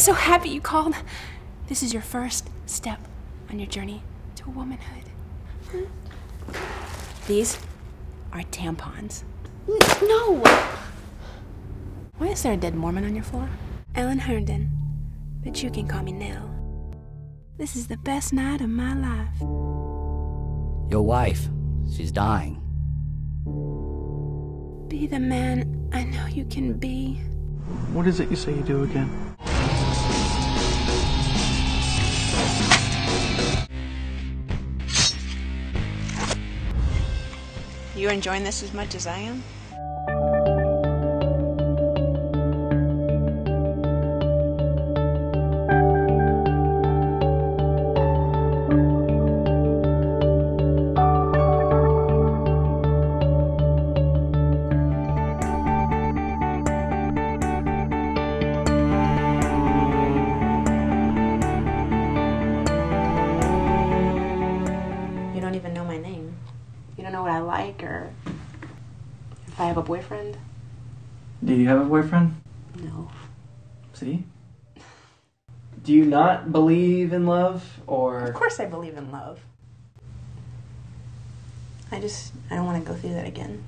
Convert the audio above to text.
so happy you called. This is your first step on your journey to womanhood. These are tampons. No! Why is there a dead Mormon on your floor? Ellen Herndon, but you can call me Nell. This is the best night of my life. Your wife, she's dying. Be the man I know you can be. What is it you say you do again? You enjoying this as much as I am? You don't know what I like or if I have a boyfriend. Do you have a boyfriend? No. See? Do you not believe in love or Of course I believe in love. I just I don't want to go through that again.